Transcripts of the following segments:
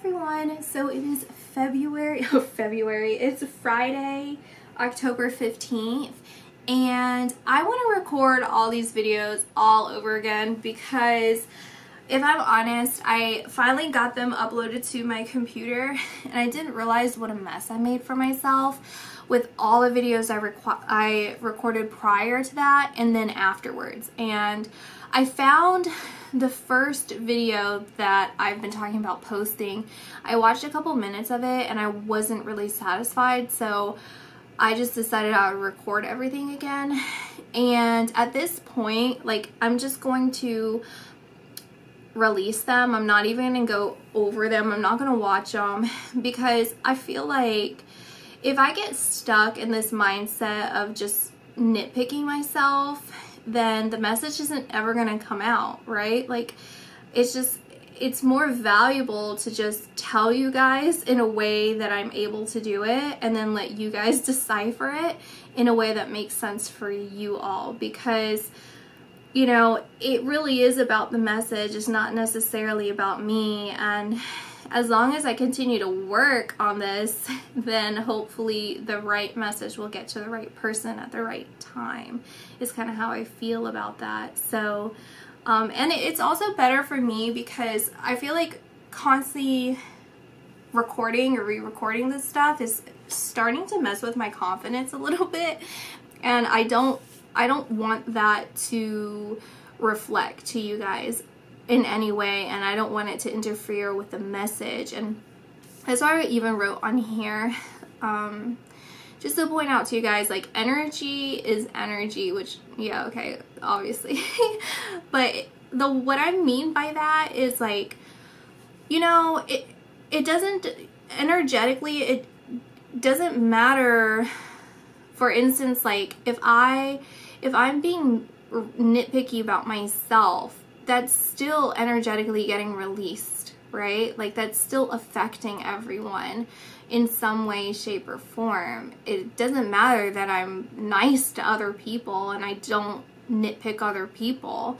everyone. So it is February, oh February, it's Friday, October 15th and I want to record all these videos all over again because if I'm honest, I finally got them uploaded to my computer and I didn't realize what a mess I made for myself with all the videos I, I recorded prior to that and then afterwards. And I found the first video that I've been talking about posting. I watched a couple minutes of it and I wasn't really satisfied. So I just decided I would record everything again. And at this point, like I'm just going to release them. I'm not even going to go over them. I'm not going to watch them because I feel like if I get stuck in this mindset of just nitpicking myself, then the message isn't ever going to come out, right? Like, it's just, it's more valuable to just tell you guys in a way that I'm able to do it and then let you guys decipher it in a way that makes sense for you all because you know, it really is about the message. It's not necessarily about me. And as long as I continue to work on this, then hopefully the right message will get to the right person at the right time, is kind of how I feel about that. So, um, and it's also better for me because I feel like constantly recording or re-recording this stuff is starting to mess with my confidence a little bit and I don't I don't want that to reflect to you guys in any way and I don't want it to interfere with the message. And that's why I even wrote on here um, just to point out to you guys like energy is energy which yeah okay obviously. But the what I mean by that is like you know it it doesn't energetically it doesn't matter. For instance like if I if I'm being nitpicky about myself that's still energetically getting released, right? Like that's still affecting everyone in some way, shape, or form. It doesn't matter that I'm nice to other people and I don't nitpick other people,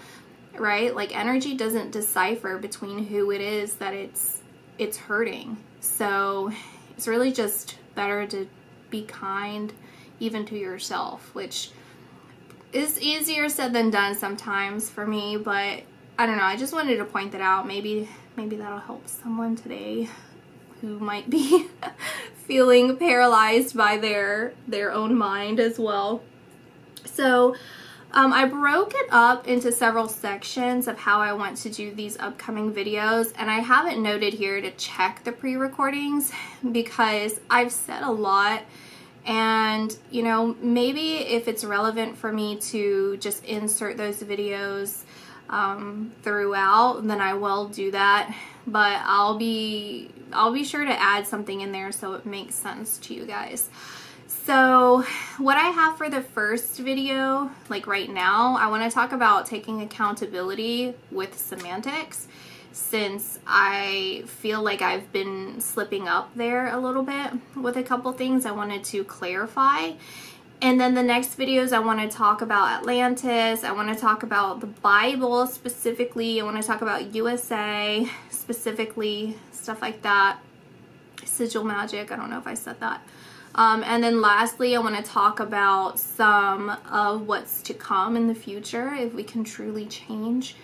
right? Like energy doesn't decipher between who it is that it's it's hurting. So it's really just better to be kind even to yourself, which is easier said than done sometimes for me, but I don't know, I just wanted to point that out. Maybe maybe that'll help someone today who might be feeling paralyzed by their their own mind as well. So um, I broke it up into several sections of how I want to do these upcoming videos and I haven't noted here to check the pre-recordings because I've said a lot and you know maybe if it's relevant for me to just insert those videos um, throughout, then I will do that. But I'll be I'll be sure to add something in there so it makes sense to you guys. So what I have for the first video, like right now, I want to talk about taking accountability with semantics since I feel like I've been slipping up there a little bit with a couple things I wanted to clarify. And then the next videos I want to talk about Atlantis, I want to talk about the Bible specifically, I want to talk about USA specifically, stuff like that. Sigil magic, I don't know if I said that. Um, and then lastly, I want to talk about some of what's to come in the future if we can truly change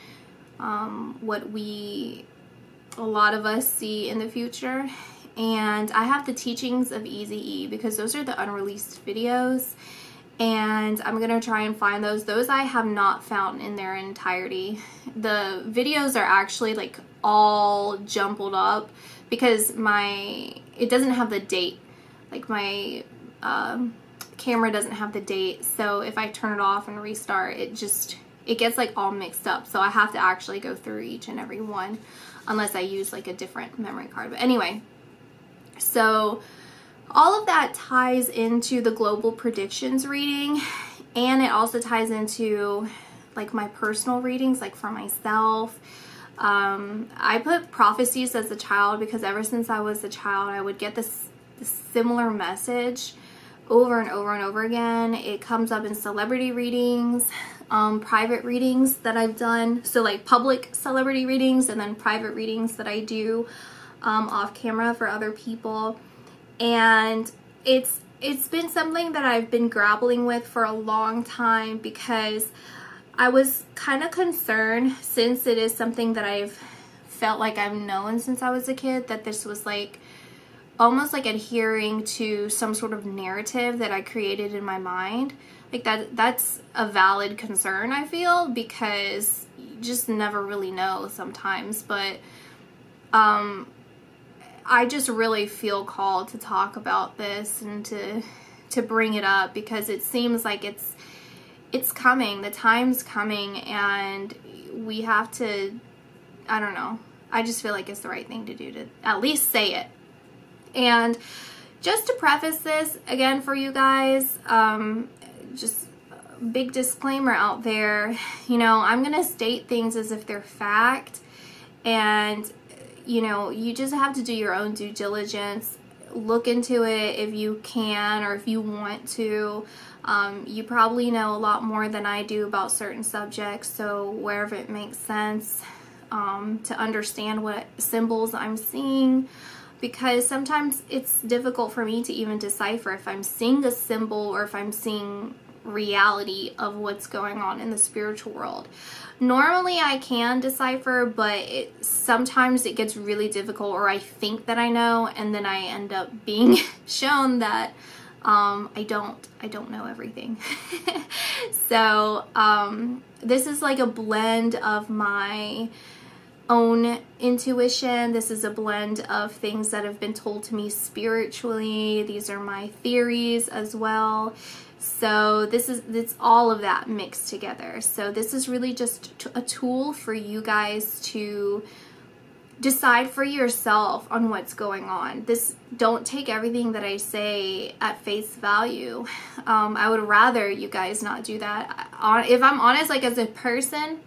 um, what we, a lot of us see in the future and I have the teachings of Easy E because those are the unreleased videos and I'm gonna try and find those. Those I have not found in their entirety. The videos are actually like all jumbled up because my, it doesn't have the date. Like my um, camera doesn't have the date so if I turn it off and restart it just, it gets like all mixed up so I have to actually go through each and every one unless I use like a different memory card. But anyway, so all of that ties into the global predictions reading and it also ties into like my personal readings like for myself. Um, I put prophecies as a child because ever since I was a child I would get this, this similar message over and over and over again. It comes up in celebrity readings, um, private readings that I've done. So like public celebrity readings and then private readings that I do um, off camera for other people. And it's it's been something that I've been grappling with for a long time because I was kind of concerned since it is something that I've felt like I've known since I was a kid that this was like almost like adhering to some sort of narrative that I created in my mind. Like that that's a valid concern I feel because you just never really know sometimes, but um I just really feel called to talk about this and to to bring it up because it seems like it's it's coming. The time's coming and we have to I don't know. I just feel like it's the right thing to do to at least say it. And just to preface this again for you guys, um, just big disclaimer out there, you know, I'm going to state things as if they're fact and you know, you just have to do your own due diligence. Look into it if you can or if you want to. Um, you probably know a lot more than I do about certain subjects, so wherever it makes sense um, to understand what symbols I'm seeing, because sometimes it's difficult for me to even decipher if I'm seeing a symbol or if I'm seeing reality of what's going on in the spiritual world. Normally I can decipher, but it, sometimes it gets really difficult or I think that I know and then I end up being shown that um, I don't I don't know everything. so um, this is like a blend of my own intuition. This is a blend of things that have been told to me spiritually. These are my theories as well. So this is it's all of that mixed together. So this is really just a tool for you guys to decide for yourself on what's going on. This don't take everything that I say at face value. Um, I would rather you guys not do that. If I'm honest, like as a person,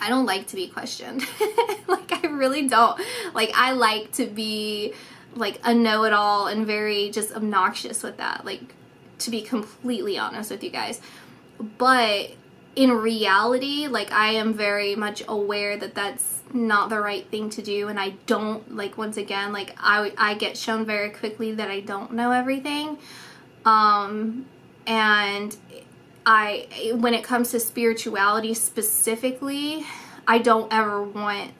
I don't like to be questioned. like I really don't. Like I like to be like a know-it-all and very just obnoxious with that. Like to be completely honest with you guys. But in reality, like I am very much aware that that's not the right thing to do and I don't like once again like I I get shown very quickly that I don't know everything. Um and I when it comes to spirituality specifically, I don't ever want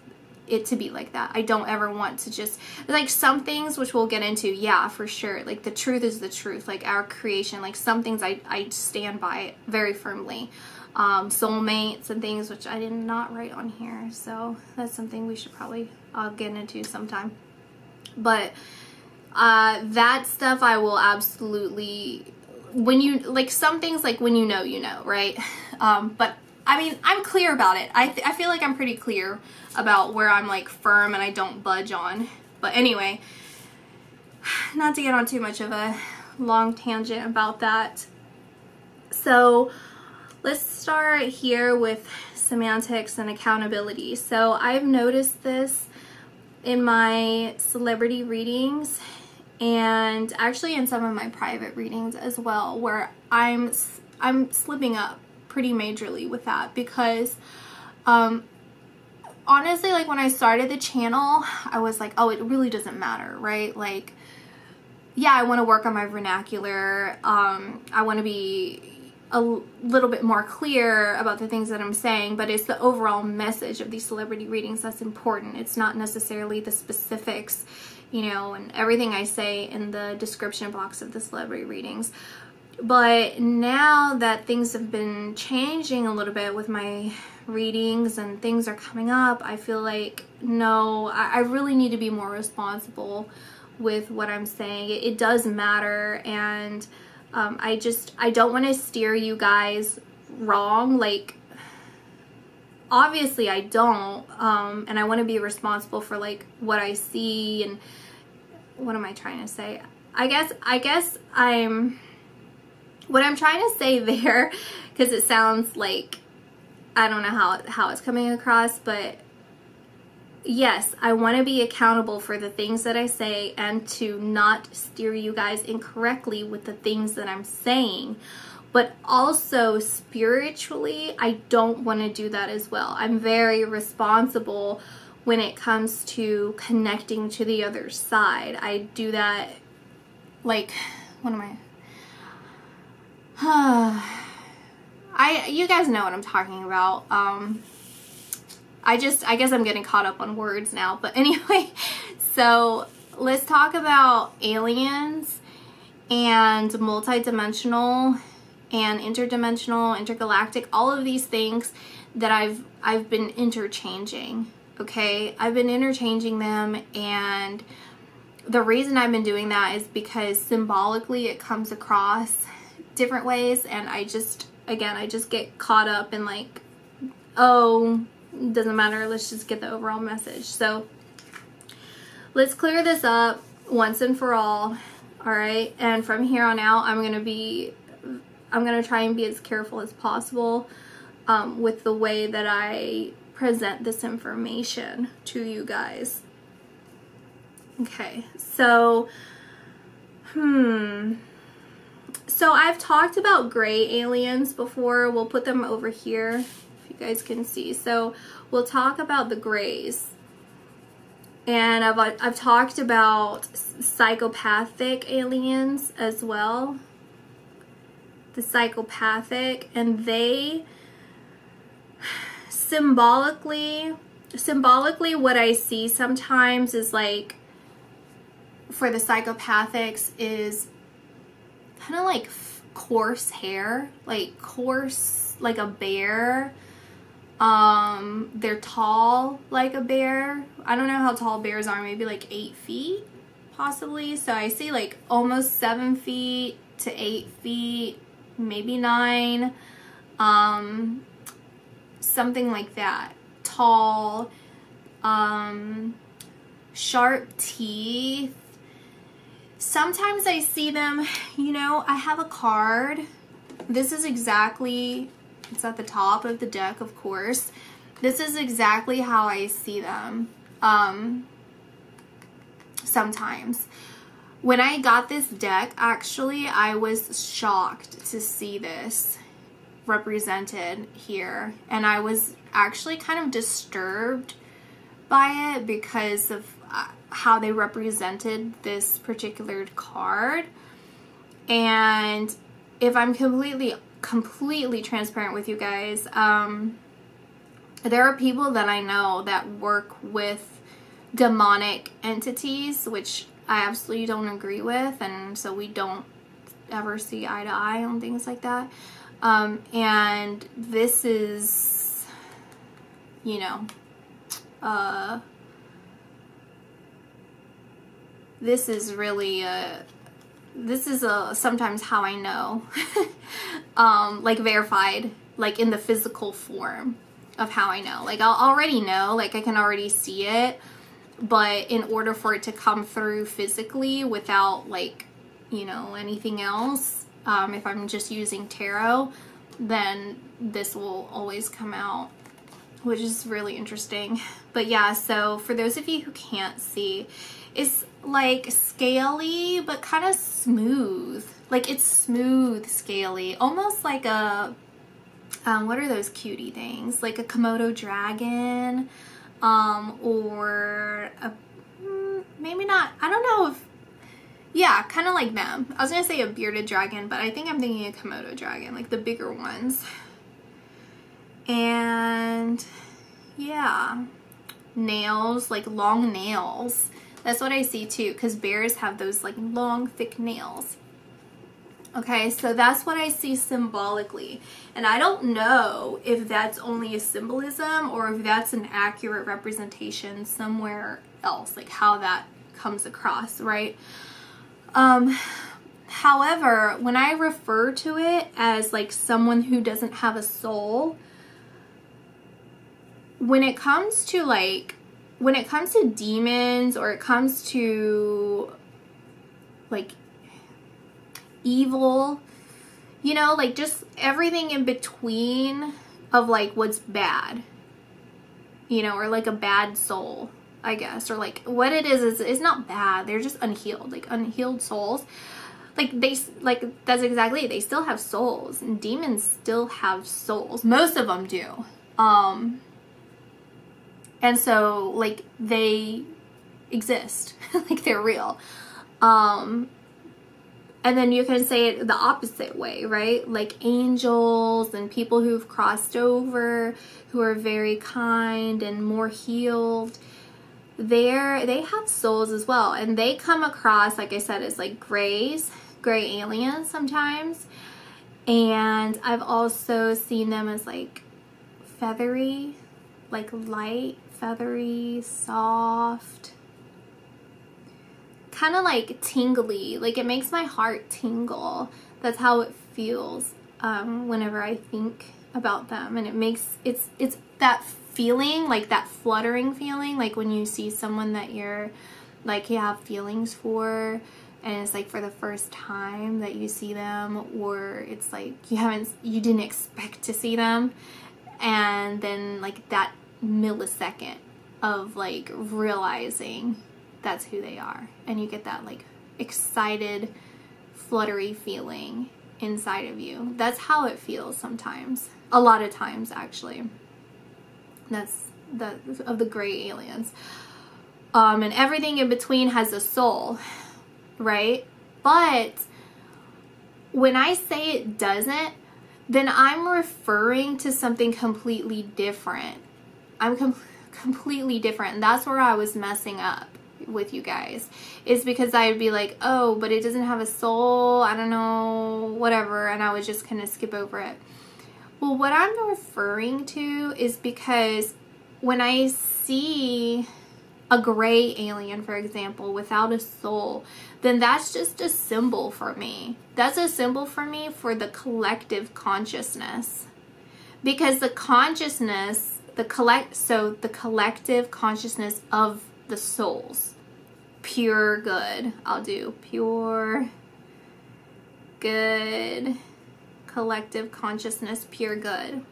it to be like that. I don't ever want to just like some things which we'll get into, yeah, for sure. Like the truth is the truth. Like our creation, like some things I, I stand by very firmly. Um, soulmates and things which I did not write on here. So that's something we should probably uh, get into sometime. But uh, that stuff I will absolutely when you like some things like when you know you know right um but I mean, I'm clear about it. I, I feel like I'm pretty clear about where I'm like firm and I don't budge on. But anyway, not to get on too much of a long tangent about that. So let's start here with semantics and accountability. So I've noticed this in my celebrity readings and actually in some of my private readings as well where I'm I'm slipping up pretty majorly with that because um, honestly, like when I started the channel, I was like, oh, it really doesn't matter, right? Like, yeah, I want to work on my vernacular. Um, I want to be a little bit more clear about the things that I'm saying, but it's the overall message of these celebrity readings that's important. It's not necessarily the specifics, you know, and everything I say in the description box of the celebrity readings. But now that things have been changing a little bit with my readings and things are coming up, I feel like, no, I, I really need to be more responsible with what I'm saying. It, it does matter and um, I just, I don't want to steer you guys wrong. Like, obviously I don't um, and I want to be responsible for like what I see and what am I trying to say? I guess, I guess I'm what I'm trying to say there, because it sounds like, I don't know how, how it's coming across, but yes, I want to be accountable for the things that I say and to not steer you guys incorrectly with the things that I'm saying. But also spiritually, I don't want to do that as well. I'm very responsible when it comes to connecting to the other side. I do that like what am I I you guys know what I'm talking about. Um I just I guess I'm getting caught up on words now. But anyway, so let's talk about aliens and multidimensional and interdimensional, intergalactic, all of these things that I've I've been interchanging. Okay? I've been interchanging them and the reason I've been doing that is because symbolically it comes across different ways and I just again I just get caught up in like oh doesn't matter let's just get the overall message. So let's clear this up once and for all all right and from here on out I'm gonna be I'm gonna try and be as careful as possible um, with the way that I present this information to you guys. Okay so hmm so I've talked about gray aliens before. We'll put them over here if you guys can see. So we'll talk about the grays. And I've, I've talked about psychopathic aliens as well. The psychopathic, and they symbolically, symbolically what I see sometimes is like, for the psychopathics is kind of like coarse hair, like coarse, like a bear, um, they're tall like a bear. I don't know how tall bears are, maybe like eight feet possibly. So I see like almost seven feet to eight feet, maybe nine, um, something like that. Tall, um, sharp teeth. Sometimes I see them, you know, I have a card. This is exactly it's at the top of the deck, of course. This is exactly how I see them um, sometimes. When I got this deck, actually, I was shocked to see this represented here. And I was actually kind of disturbed by it because of how they represented this particular card. And if I'm completely completely transparent with you guys. Um, there are people that I know that work with demonic entities, which I absolutely don't agree with, and so we don't ever see eye to eye on things like that. Um, and this is, you know, uh, this is really a this is a sometimes how I know, um, like verified, like in the physical form of how I know. Like I'll already know, like I can already see it, but in order for it to come through physically without like, you know, anything else, um, if I'm just using tarot, then this will always come out which is really interesting. But yeah, so for those of you who can't see, it's like scaly but kind of smooth. Like it's smooth scaly, almost like a, um, what are those cutie things? Like a Komodo dragon um, or a, mm, maybe not, I don't know if, yeah, kind of like them. I was going to say a bearded dragon, but I think I'm thinking a Komodo dragon, like the bigger ones. And yeah, nails, like long nails. That's what I see too, because bears have those like long, thick nails. Okay, so that's what I see symbolically. And I don't know if that's only a symbolism or if that's an accurate representation somewhere else, like how that comes across, right? Um, however, when I refer to it as like someone who doesn't have a soul, when it comes to like when it comes to demons or it comes to like evil, you know, like just everything in between of like what's bad, you know, or like a bad soul, I guess, or like what it is is it's not bad. They're just unhealed, like unhealed souls. Like they like that's exactly it. They still have souls, and demons still have souls. Most of them do. Um, And so like they exist. like they're real. Um and then you can say it the opposite way, right? Like angels and people who've crossed over, who are very kind and more healed. They're they have souls as well, and they come across, like I said, as like grays, gray aliens sometimes. And I've also seen them as like feathery, like light, feathery, soft kind of like tingly. Like it makes my heart tingle. That's how it feels um, whenever I think about them. And it makes, it's, it's that feeling, like that fluttering feeling, like when you see someone that you're, like you have feelings for and it's like for the first time that you see them or it's like you haven't you didn't expect to see them and then like that millisecond of like realizing that's who they are. And you get that like excited, fluttery feeling inside of you. That's how it feels sometimes. A lot of times, actually. That's the of the gray aliens. Um, and everything in between has a soul, right? But when I say it doesn't, then I'm referring to something completely different. I'm com- completely different. And that's where I was messing up with you guys is because I'd be like, oh, but it doesn't have a soul. I don't know, whatever. And I would just kind of skip over it. Well, what I'm referring to is because when I see a gray alien, for example, without a soul, then that's just a symbol for me. That's a symbol for me for the collective consciousness. Because the consciousness, the collect, so the collective consciousness of the souls pure good. I'll do pure good collective consciousness, pure good.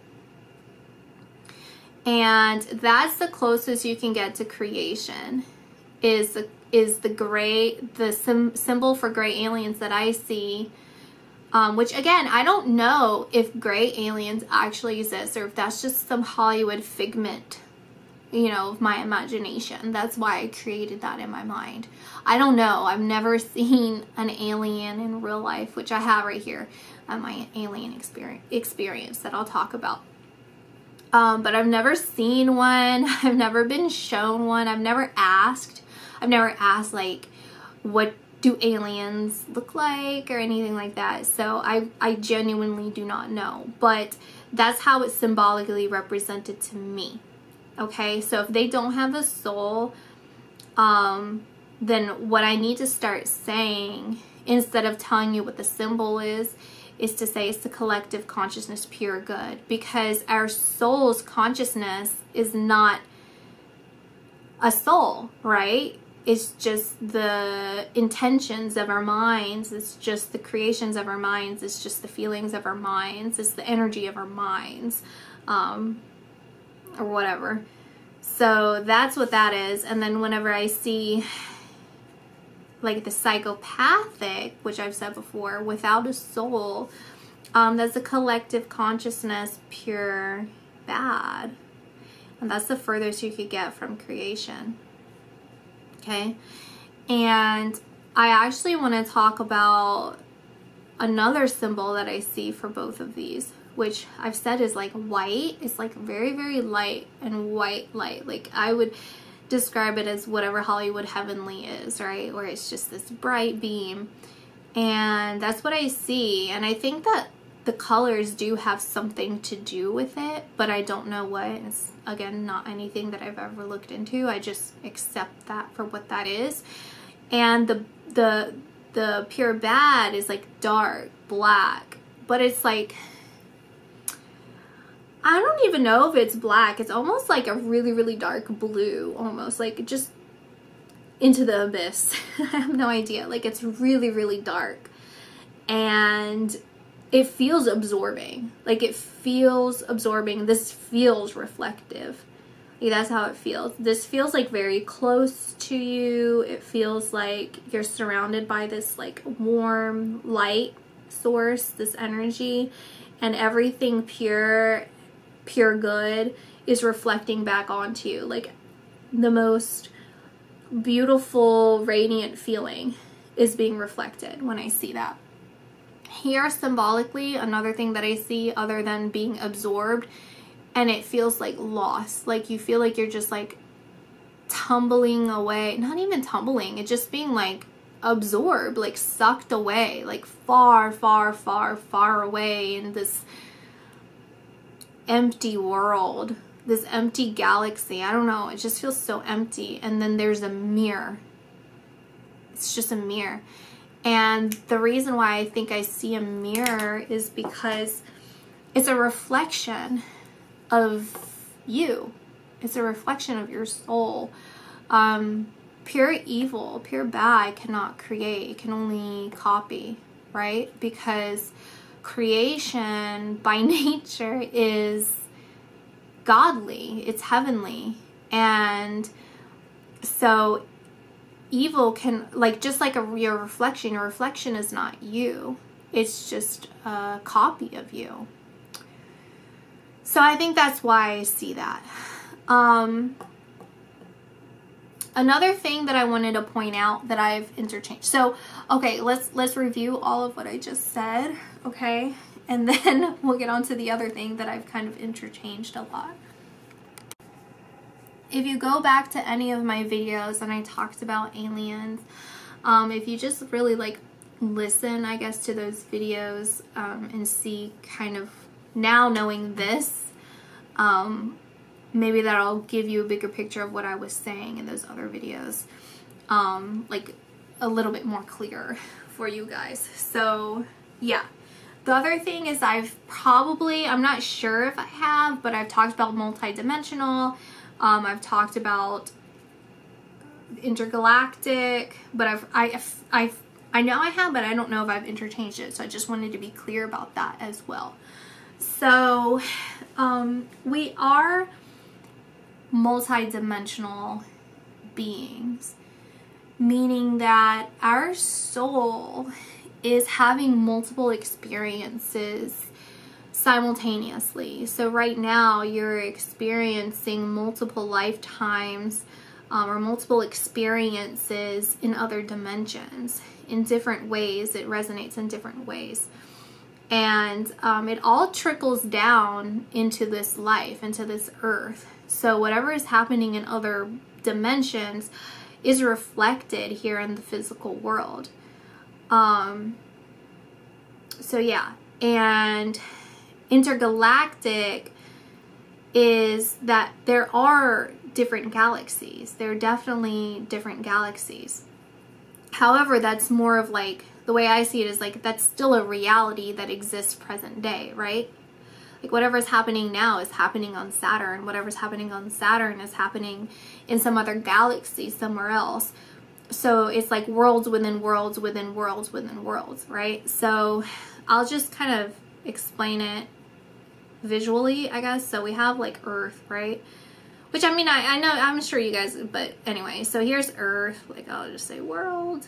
And that's the closest you can get to creation is the is the gray the sim, symbol for gray aliens that I see um, which again I don't know if gray aliens actually exist or if that's just some Hollywood figment you know, of my imagination. That's why I created that in my mind. I don't know. I've never seen an alien in real life, which I have right here my alien experience, experience that I'll talk about. Um, but I've never seen one. I've never been shown one. I've never asked. I've never asked, like, what do aliens look like or anything like that. So I, I genuinely do not know. But that's how it's symbolically represented to me. Okay, so if they don't have a soul, um, then what I need to start saying, instead of telling you what the symbol is, is to say it's the collective consciousness pure good. Because our soul's consciousness is not a soul, right? It's just the intentions of our minds. It's just the creations of our minds. It's just the feelings of our minds. It's the energy of our minds. Um, or whatever. So that's what that is. And then whenever I see like the psychopathic, which I've said before, without a soul, um, that's a collective consciousness, pure bad. And that's the furthest you could get from creation. Okay. And I actually want to talk about another symbol that I see for both of these which I've said is like white. It's like very, very light and white light. Like I would describe it as whatever Hollywood Heavenly is, right? Where it's just this bright beam. And that's what I see. And I think that the colors do have something to do with it, but I don't know what. It's, again, not anything that I've ever looked into. I just accept that for what that is. And the, the, the pure bad is like dark black, but it's like I don't even know if it's black. It's almost like a really, really dark blue, almost like just into the abyss. I have no idea. Like it's really, really dark. And it feels absorbing. Like it feels absorbing. This feels reflective. Like that's how it feels. This feels like very close to you. It feels like you're surrounded by this like warm light source, this energy, and everything pure pure good is reflecting back onto you. Like the most beautiful, radiant feeling is being reflected when I see that. Here, symbolically, another thing that I see other than being absorbed, and it feels like loss. Like you feel like you're just like tumbling away. Not even tumbling, it's just being like absorbed, like sucked away, like far, far, far, far away in this empty world, this empty galaxy. I don't know, it just feels so empty. And then there's a mirror. It's just a mirror. And the reason why I think I see a mirror is because it's a reflection of you. It's a reflection of your soul. Um, pure evil, pure bad cannot create, it can only copy, right? Because creation by nature is godly, it's heavenly. And so evil can like just like a your reflection your reflection is not you. It's just a copy of you. So i think that's why i see that. Um another thing that i wanted to point out that i've interchanged so okay let's let's review all of what i just said okay? And then we'll get on to the other thing that i've kind of interchanged a lot if you go back to any of my videos and I talked about aliens, um, if you just really like listen, I guess, to those videos um, and see kind of now knowing this, um, maybe that'll give you a bigger picture of what I was saying in those other videos, um, like a little bit more clear for you guys. So yeah. The other thing is I've probably, I'm not sure if I have, but I've talked about multidimensional. Um, I've talked about intergalactic, but I've, I, I've, I know I have, but I don't know if I've interchanged it. So I just wanted to be clear about that as well. So um, we are multidimensional beings, meaning that our soul is having multiple experiences simultaneously. So right now you're experiencing multiple lifetimes um, or multiple experiences in other dimensions in different ways. It resonates in different ways. And um, it all trickles down into this life, into this earth. So whatever is happening in other dimensions is reflected here in the physical world. Um, so yeah, and intergalactic is that there are different galaxies. There are definitely different galaxies. However, that's more of like the way I see it is like that's still a reality that exists present day, right? Like whatever's happening now is happening on Saturn. Whatever's happening on Saturn is happening in some other galaxy somewhere else. So it's like worlds within worlds within worlds within worlds, right? So I'll just kind of explain it visually, I guess. So we have like Earth, right? Which I mean, I, I know, I'm sure you guys, but anyway, so here's Earth, like I'll just say world.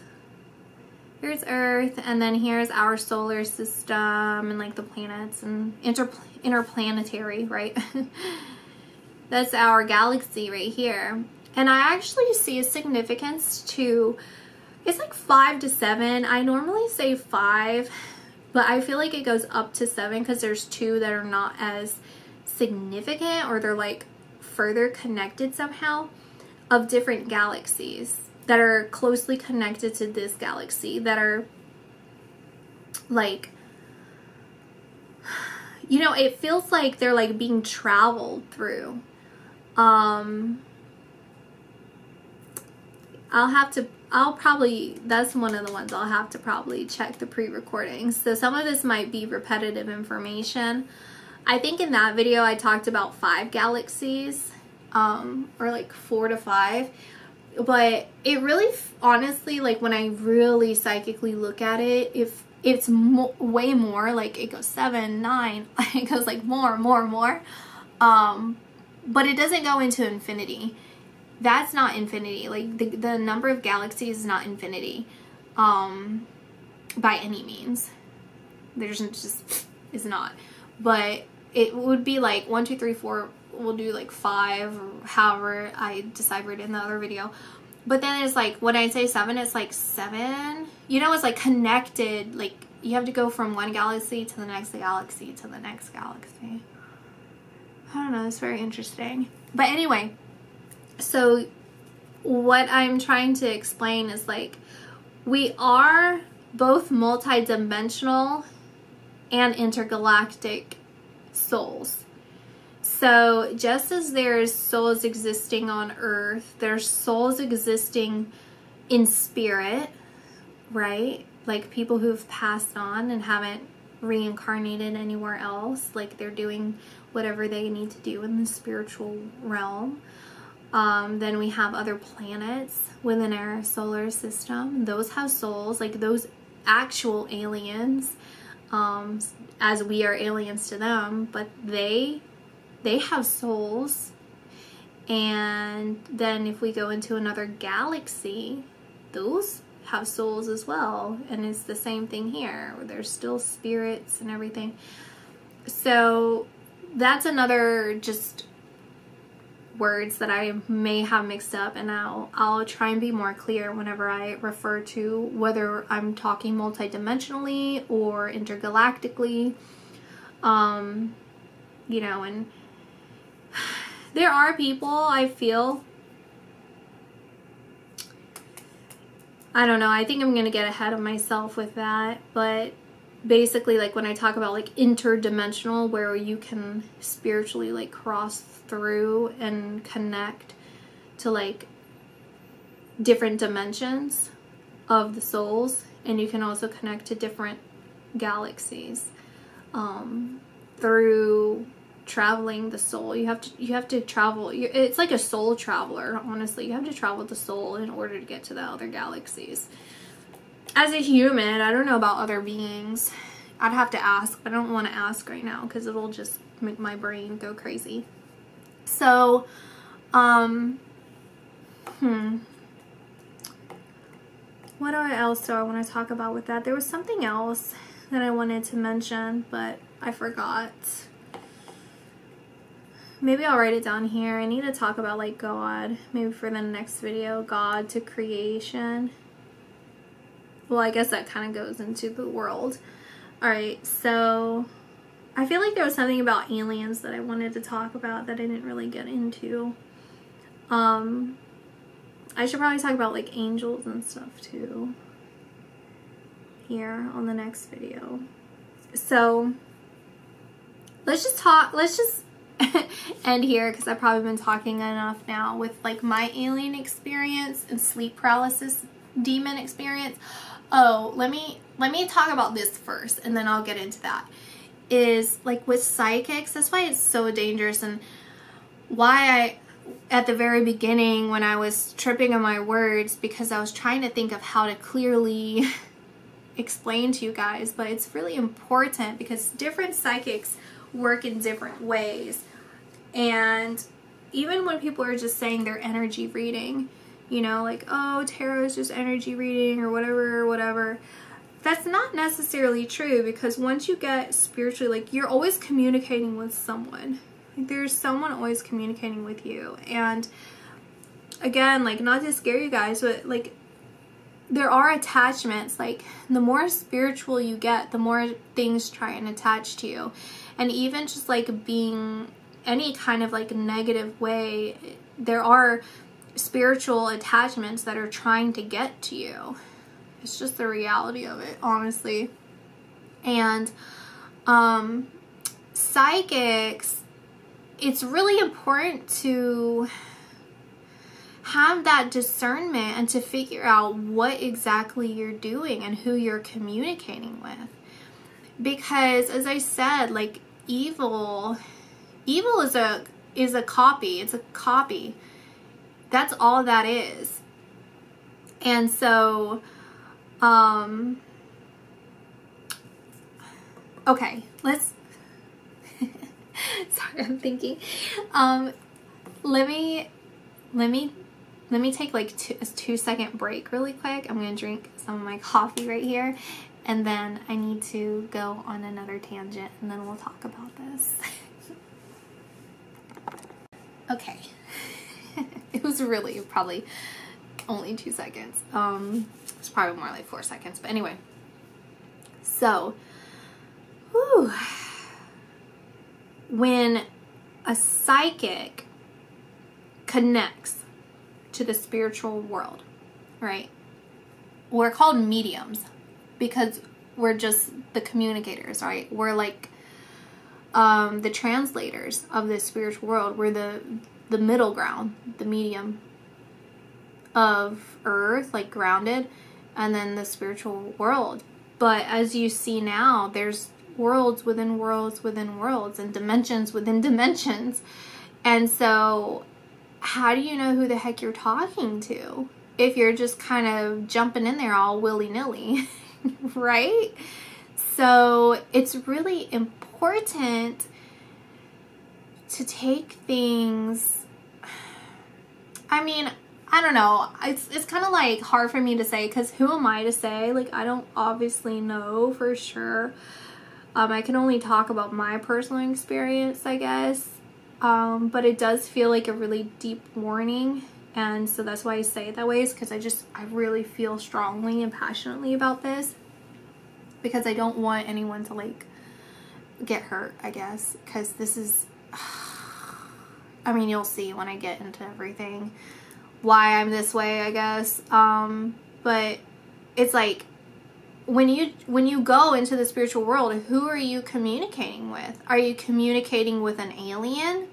Here's Earth, and then here's our solar system and like the planets and inter interplanetary, right? That's our galaxy right here. And I actually see a significance to, it's like five to seven. I normally say five but I feel like it goes up to seven because there's two that are not as significant or they're like further connected somehow of different galaxies that are closely connected to this galaxy that are like you know it feels like they're like being traveled through. Um I'll have to I'll probably, that's one of the ones I'll have to probably check the pre-recordings. So some of this might be repetitive information. I think in that video I talked about five galaxies, um, or like four to five. But it really, honestly, like when I really psychically look at it, if it's mo way more, like it goes seven, nine, it goes like more, more, more. Um, but it doesn't go into infinity that's not infinity. Like the, the number of galaxies is not infinity um, by any means. There's just is not. But it would be like one, two, three, four, we'll do like five however I deciphered in the other video. But then it's like when I say seven, it's like seven. You know, it's like connected. Like you have to go from one galaxy to the next galaxy to the next galaxy. I don't know. It's very interesting. But anyway, so what I'm trying to explain is like we are both multidimensional and intergalactic souls. So, just as there's souls existing on earth, there's souls existing in spirit, right? Like people who've passed on and haven't reincarnated anywhere else, like they're doing whatever they need to do in the spiritual realm. Um, then we have other planets within our solar system. Those have souls, like those actual aliens, um, as we are aliens to them, but they they have souls. And then if we go into another galaxy, those have souls as well. And it's the same thing here. There's still spirits and everything. So that's another just words that I may have mixed up and I'll I'll try and be more clear whenever I refer to whether I'm talking multidimensionally or intergalactically. Um you know and there are people I feel I don't know I think I'm gonna get ahead of myself with that but basically like when I talk about like interdimensional where you can spiritually like cross through and connect to like different dimensions of the souls and you can also connect to different galaxies um, through traveling the soul you have to you have to travel it's like a soul traveler honestly you have to travel the soul in order to get to the other galaxies as a human, I don't know about other beings. I'd have to ask, but I don't want to ask right now because it'll just make my brain go crazy. So, um, hmm. What else do I want to talk about with that? There was something else that I wanted to mention, but I forgot. Maybe I'll write it down here. I need to talk about like God, maybe for the next video, God to creation. Well, I guess that kind of goes into the world. Alright, so I feel like there was something about aliens that I wanted to talk about that I didn't really get into. Um, I should probably talk about like angels and stuff too here on the next video. So let's just talk, let's just end here because I've probably been talking enough now with like my alien experience and sleep paralysis demon experience oh, let me let me talk about this first and then I'll get into that. Is like with psychics, that's why it's so dangerous and why I at the very beginning when I was tripping on my words because I was trying to think of how to clearly explain to you guys, but it's really important because different psychics work in different ways. And even when people are just saying their energy reading, you know, like, oh, tarot is just energy reading or whatever, whatever. That's not necessarily true because once you get spiritually, like, you're always communicating with someone. Like, there's someone always communicating with you. And again, like, not to scare you guys, but like, there are attachments. Like, the more spiritual you get, the more things try and attach to you. And even just like being any kind of like negative way, there are spiritual attachments that are trying to get to you. It's just the reality of it, honestly. And um, psychics, it's really important to have that discernment and to figure out what exactly you're doing and who you're communicating with. Because as I said, like evil evil is a is a copy. It's a copy that's all that is. And so, um, okay, let's, sorry, I'm thinking, um, let me, let me, let me take like two, a two second break really quick. I'm going to drink some of my coffee right here and then I need to go on another tangent and then we'll talk about this. Okay. it was really probably only two seconds. Um, it's probably more like four seconds, but anyway. So, whew, when a psychic connects to the spiritual world, right? We're called mediums because we're just the communicators, right? We're like um, the translators of this spiritual world. We're the the middle ground, the medium of earth, like grounded, and then the spiritual world. But as you see now, there's worlds within worlds within worlds and dimensions within dimensions. And so, how do you know who the heck you're talking to if you're just kind of jumping in there all willy nilly, right? So, it's really important to take things. I mean, I don't know. It's it's kind of like hard for me to say because who am I to say? Like I don't obviously know for sure. Um, I can only talk about my personal experience, I guess. Um, but it does feel like a really deep warning, and so that's why I say it that way. Is because I just I really feel strongly and passionately about this because I don't want anyone to like get hurt. I guess because this is. I mean, you'll see when I get into everything why I'm this way, I guess. Um, but it's like when you when you go into the spiritual world, who are you communicating with? Are you communicating with an alien?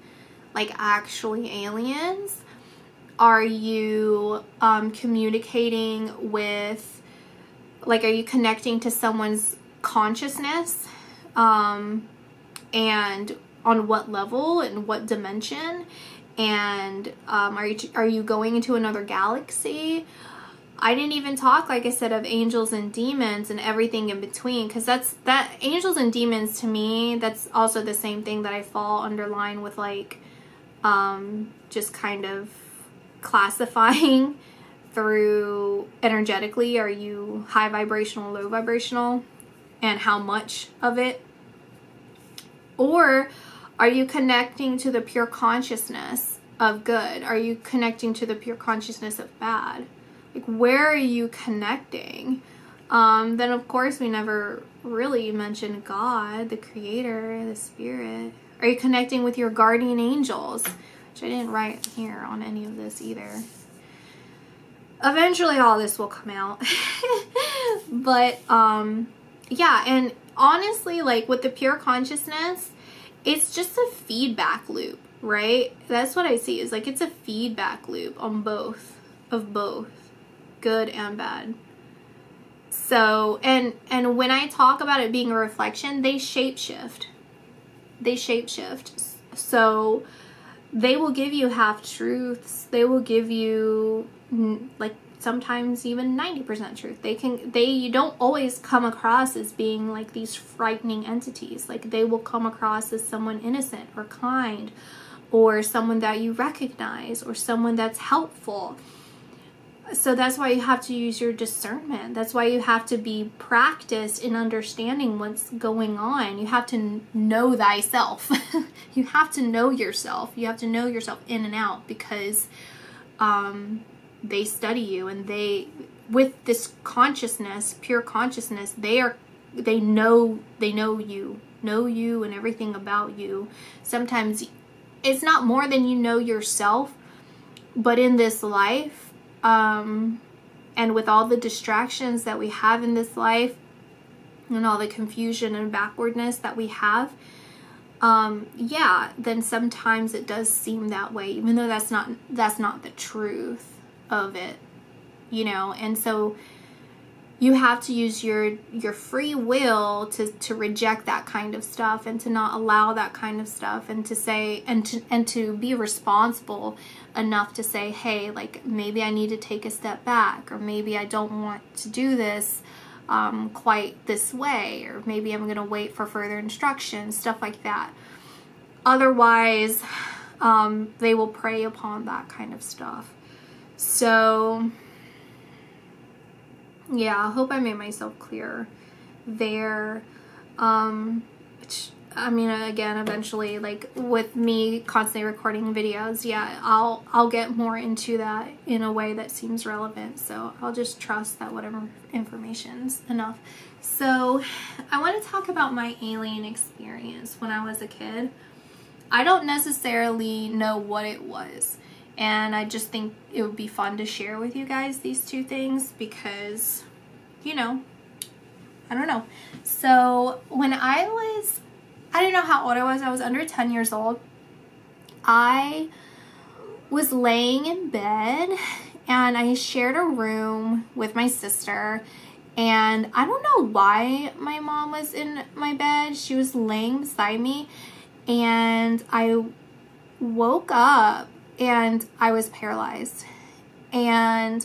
Like actually aliens? Are you um, communicating with like are you connecting to someone's consciousness? Um, and on what level and what dimension? And um, are you are you going into another galaxy? I didn't even talk, like I said, of angels and demons and everything in between, because that's that angels and demons to me. That's also the same thing that I fall underline with, like, um, just kind of classifying through energetically. Are you high vibrational, low vibrational, and how much of it? Or are you connecting to the pure consciousness of good? Are you connecting to the pure consciousness of bad? Like, where are you connecting? Um, then, of course, we never really mentioned God, the creator, the spirit. Are you connecting with your guardian angels? Which I didn't write here on any of this either. Eventually, all this will come out. but, um, yeah, and honestly, like with the pure consciousness, it's just a feedback loop, right? That's what I see is like it's a feedback loop on both of both good and bad. So, and and when I talk about it being a reflection, they shapeshift. They shapeshift. So, they will give you half truths. They will give you like sometimes even 90% truth. They can they you don't always come across as being like these frightening entities. Like they will come across as someone innocent or kind or someone that you recognize or someone that's helpful. So that's why you have to use your discernment. That's why you have to be practiced in understanding what's going on. You have to know thyself. you have to know yourself. You have to know yourself in and out because um they study you and they with this consciousness pure consciousness they are they know they know you know you and everything about you sometimes it's not more than you know yourself but in this life um and with all the distractions that we have in this life and all the confusion and backwardness that we have um yeah then sometimes it does seem that way even though that's not that's not the truth of it, you know, and so you have to use your your free will to to reject that kind of stuff and to not allow that kind of stuff and to say and to and to be responsible enough to say hey like maybe i need to take a step back or maybe i don't want to do this um, quite this way or maybe i'm going to wait for further instructions stuff like that. Otherwise um, they will prey upon that kind of stuff. So, yeah, I hope I made myself clear there. Um, I mean, again, eventually, like with me constantly recording videos, yeah, I'll I'll get more into that in a way that seems relevant. So I'll just trust that whatever information's enough. So I want to talk about my alien experience when I was a kid. I don't necessarily know what it was. And I just think it would be fun to share with you guys these two things because, you know, I don't know. So when I was, I don't know how old I was. I was under 10 years old. I was laying in bed and I shared a room with my sister. And I don't know why my mom was in my bed. She was laying beside me. And I woke up and I was paralyzed. And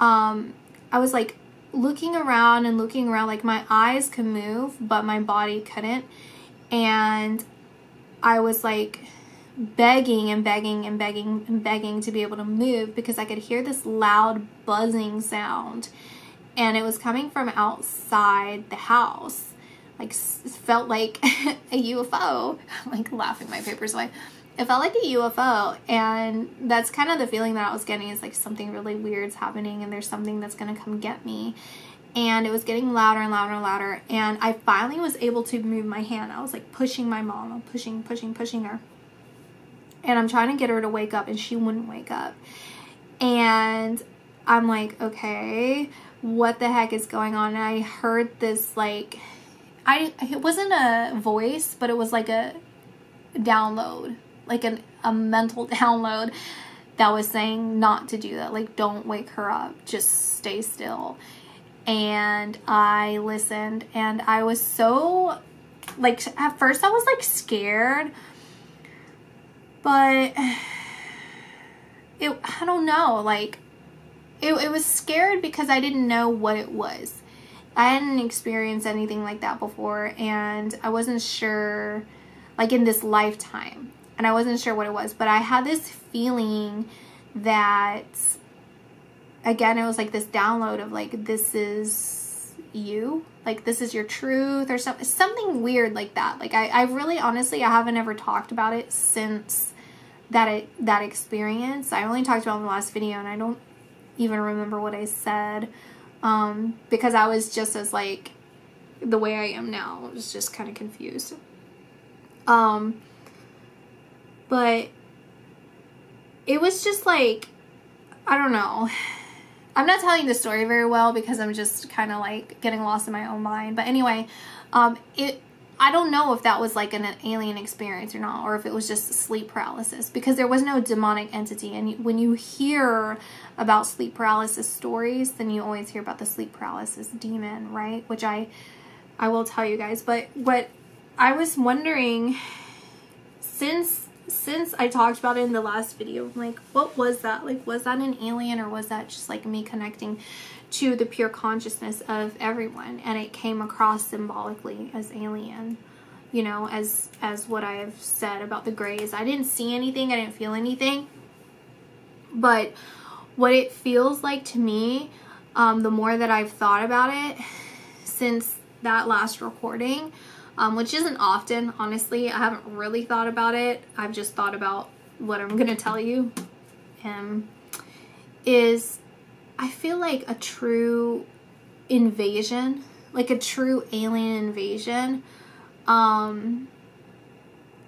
um, I was like looking around and looking around, like my eyes could move, but my body couldn't. And I was like begging and begging and begging and begging to be able to move because I could hear this loud buzzing sound. And it was coming from outside the house. Like, felt like a UFO. Like laughing my papers away it felt like a UFO and that's kind of the feeling that I was getting is like something really weird's happening and there's something that's going to come get me. And it was getting louder and louder and louder and I finally was able to move my hand. I was like pushing my mom I'm pushing pushing pushing her. And I'm trying to get her to wake up and she wouldn't wake up. And I'm like okay what the heck is going on? And I heard this like I it wasn't a voice but it was like a download like an, a mental download that was saying not to do that. Like, don't wake her up, just stay still. And I listened, and I was so, like, at first I was like scared, but it, I don't know, like, it, it was scared because I didn't know what it was. I hadn't experienced anything like that before, and I wasn't sure, like, in this lifetime and I wasn't sure what it was, but I had this feeling that again it was like this download of like this is you like this is your truth or something something weird like that. Like I, I really honestly I haven't ever talked about it since that it, that experience. I only talked about in the last video and I don't even remember what I said um, because I was just as like the way I am now I was just kind of confused. Um but it was just like, I don't know. I'm not telling the story very well because I'm just kind of like getting lost in my own mind. But anyway, um, it I don't know if that was like an, alien experience or not, or if it was just sleep paralysis because there was no demonic entity. And when you hear about sleep paralysis stories, then you always hear about the sleep paralysis demon, right? Which I I will tell you guys. But what I was wondering since since I talked about it in the last video, like, what was that? Like, was that an alien or was that just like me connecting to the pure consciousness of everyone? And it came across symbolically as alien, you know, as, as what I've said about the grays. I didn't see anything. I didn't feel anything. But what it feels like to me, um, the more that I've thought about it since that last recording, um, which isn't often, honestly. I haven't really thought about it. I've just thought about what I'm going to tell you. Um, is I feel like a true invasion, like a true alien invasion, um,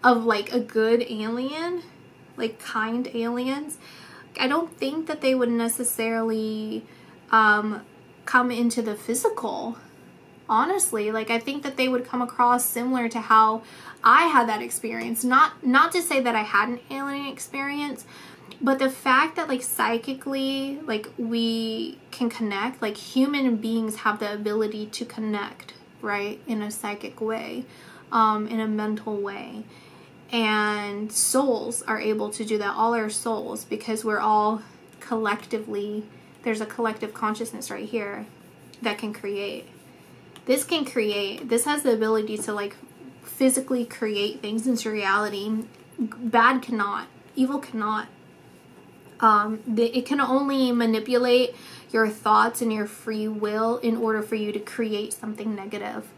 of like a good alien, like kind aliens. I don't think that they would necessarily um, come into the physical honestly like i think that they would come across similar to how i had that experience. Not not to say that i had an alien experience but the fact that like psychically like we can connect like human beings have the ability to connect right in a psychic way um in a mental way. And souls are able to do that. All our souls because we're all collectively there's a collective consciousness right here that can create this can create, this has the ability to like physically create things into reality. Bad cannot, evil cannot. Um, it can only manipulate your thoughts and your free will in order for you to create something negative.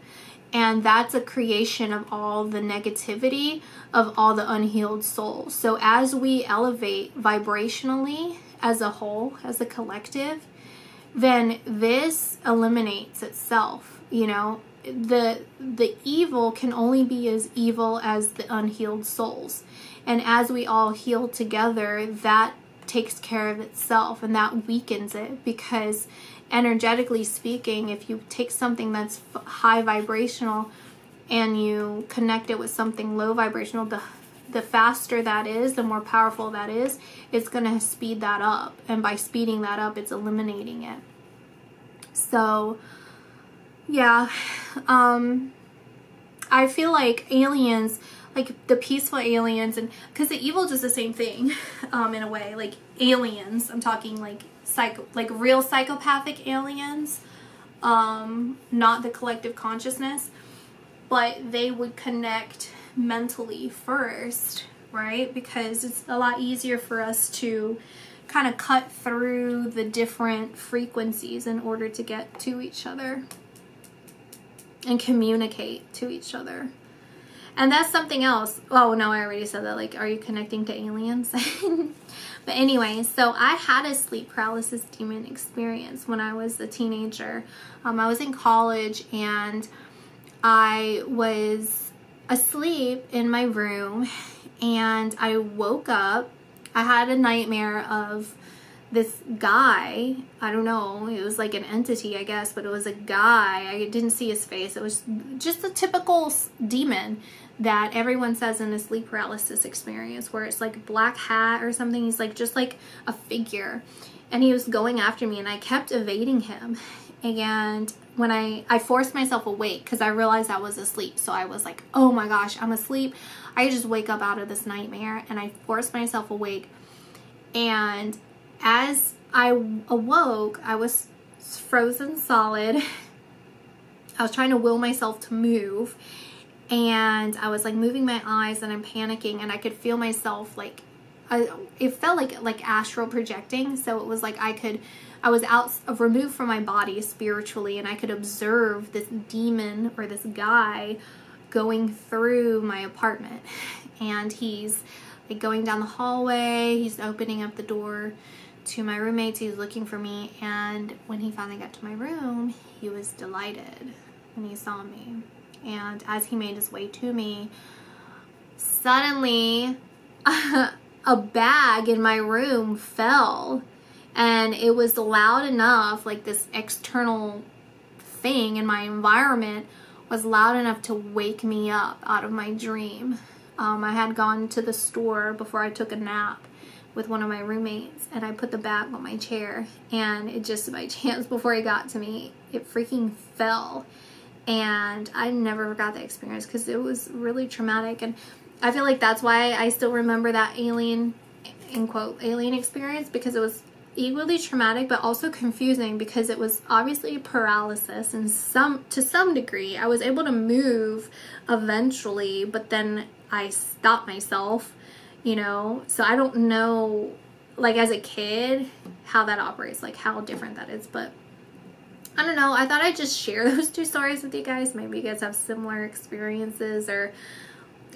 and that's a creation of all the negativity of all the unhealed souls. So as we elevate vibrationally as a whole, as a collective, then this eliminates itself, you know. The the evil can only be as evil as the unhealed souls. And as we all heal together, that takes care of itself and that weakens it because energetically speaking, if you take something that's high vibrational and you connect it with something low vibrational, the the faster that is, the more powerful that is, it's going to speed that up. And by speeding that up, it's eliminating it. So, yeah, um, I feel like aliens, like the peaceful aliens, and because the evil does the same thing, um, in a way, like aliens, I'm talking like psycho, like real psychopathic aliens, um, not the collective consciousness, but they would connect mentally first, right? Because it's a lot easier for us to kind of cut through the different frequencies in order to get to each other and communicate to each other. And that's something else. Oh, no, I already said that. Like, are you connecting to aliens? but anyway, so I had a sleep paralysis demon experience when I was a teenager. Um, I was in college and I was asleep in my room and I woke up. I had a nightmare of this guy, I don't know, it was like an entity, I guess, but it was a guy. I didn't see his face. It was just a typical demon that everyone says in a sleep paralysis experience where it's like a black hat or something. He's like just like a figure. And he was going after me and I kept evading him. And when I, I forced myself awake because I realized I was asleep. So I was like, oh my gosh, I'm asleep. I just wake up out of this nightmare and I forced myself awake. And as I awoke, I was frozen solid. I was trying to will myself to move and I was like moving my eyes and I'm panicking and I could feel myself like I, it felt like like astral projecting so it was like I could I was out removed from my body spiritually and I could observe this demon or this guy going through my apartment and he's like going down the hallway he's opening up the door to my roommates He was looking for me and when he finally got to my room he was delighted when he saw me. And as he made his way to me, suddenly a bag in my room fell. And it was loud enough, like this external thing in my environment was loud enough to wake me up out of my dream. Um, I had gone to the store before I took a nap with one of my roommates and I put the bag on my chair and it just by chance before it got to me, it freaking fell. And I never forgot that experience because it was really traumatic and I feel like that's why I still remember that alien in quote alien experience because it was equally traumatic but also confusing because it was obviously paralysis and some to some degree I was able to move eventually but then I stopped myself you know so I don't know like as a kid how that operates like how different that is but I don't know. I thought I'd just share those two stories with you guys. Maybe you guys have similar experiences or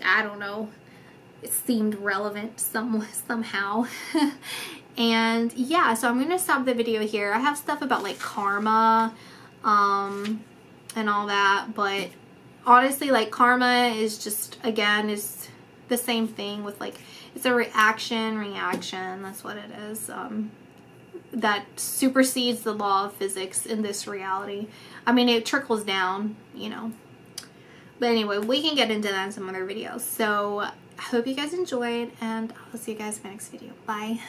I don't know. It seemed relevant some somehow. and yeah, so I'm going to stop the video here. I have stuff about like karma um, and all that, but honestly like karma is just again is the same thing with like it's a reaction reaction that's what it is um that supersedes the law of physics in this reality. I mean, it trickles down, you know. But anyway, we can get into that in some other videos. So, I hope you guys enjoyed, and I'll see you guys in my next video. Bye.